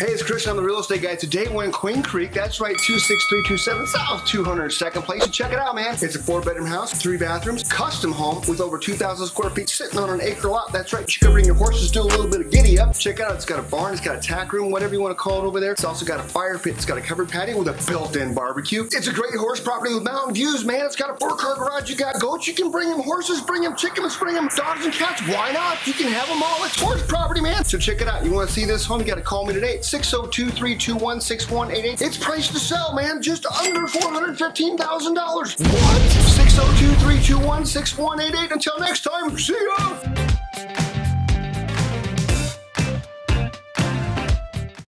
Hey, it's Chris Dunham. I'm the real estate guy. Today we're in Queen Creek. That's right, 26327 South 202nd Place. Check it out, man. It's a four bedroom house, three bathrooms, custom home with over 2,000 square feet sitting on an acre lot. That's right. You can bring your horses, do a little bit of giddy up. Check it out. It's got a barn, it's got a tack room, whatever you want to call it over there. It's also got a fire pit. It's got a covered patio with a built in barbecue. It's a great horse property with mountain views, man. It's got a four car garage. You got goats. You can bring them horses, bring them chickens, bring them dogs and cats. Why not? You can have them all. It's horse property, man. So check it out. You want to see this home? You got to call me today. 602 321 6188. It's priced to sell, man. Just under $415,000. What? 602 321 6188. Until next time, see ya.